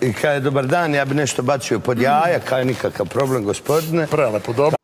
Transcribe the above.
I kada je dobar dan, ja bi nešto bacio pod jaja, kao je nikakav problem, gospodine. Prelepo, dobro.